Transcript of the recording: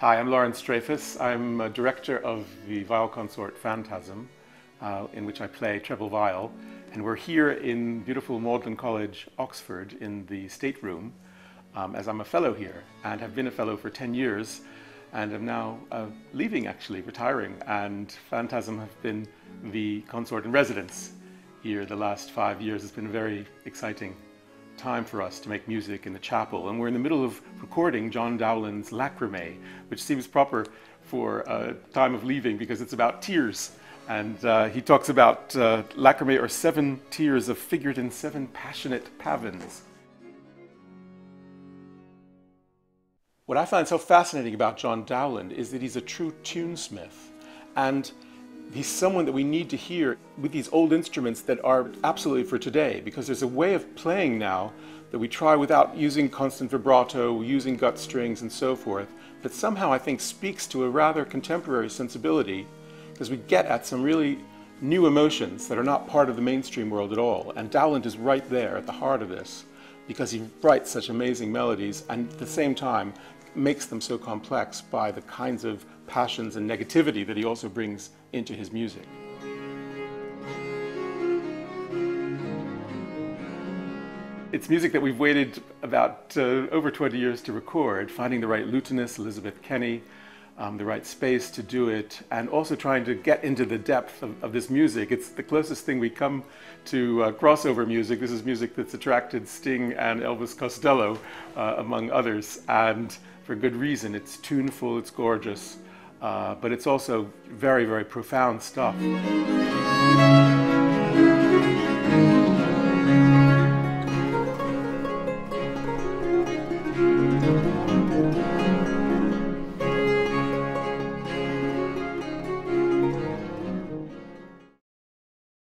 Hi, I'm Laurence Dreyfus. I'm a director of the viol consort Phantasm, uh, in which I play treble viol. And we're here in beautiful Magdalen College, Oxford, in the State Room, um, as I'm a fellow here and have been a fellow for 10 years and am now uh, leaving, actually, retiring. And Phantasm have been the consort in residence here the last five years. It's been very exciting time for us to make music in the chapel. And we're in the middle of recording John Dowland's Lachrimae, which seems proper for a time of leaving because it's about tears. And uh, he talks about uh, lacrimae are seven tears of figured in seven passionate pavans. What I find so fascinating about John Dowland is that he's a true tunesmith. And he's someone that we need to hear with these old instruments that are absolutely for today because there's a way of playing now that we try without using constant vibrato, using gut strings and so forth, that somehow I think speaks to a rather contemporary sensibility because we get at some really new emotions that are not part of the mainstream world at all. And Dowland is right there at the heart of this because he writes such amazing melodies and at the same time makes them so complex by the kinds of passions and negativity that he also brings into his music. It's music that we've waited about uh, over 20 years to record, finding the right lutenist, Elizabeth Kenny, um, the right space to do it, and also trying to get into the depth of, of this music. It's the closest thing we come to uh, crossover music. This is music that's attracted Sting and Elvis Costello, uh, among others, and for good reason. It's tuneful, it's gorgeous, uh, but it's also very, very profound stuff.